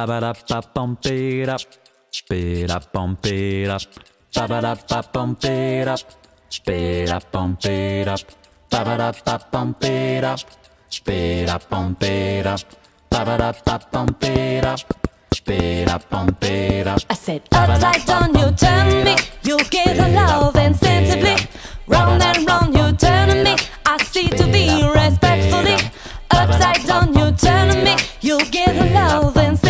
ba ba da ba bump it up, beat up, bump it up, ba ba da ba bump it up, beat up, bump it up, ba ba da ba bump it up, beat up, bump it up, ba ba da ba bump it up. Beat up, bump it up. I said upside down, you turn me. You give the love insensibly. Round and round, you turn me. I see to be respectfully. Upside down, you turn me. You give the love insensibly.